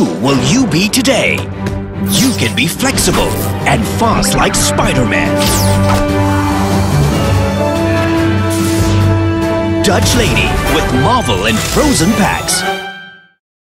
Who will you be today? You can be flexible and fast like Spider-Man. Dutch Lady with Marvel and Frozen packs.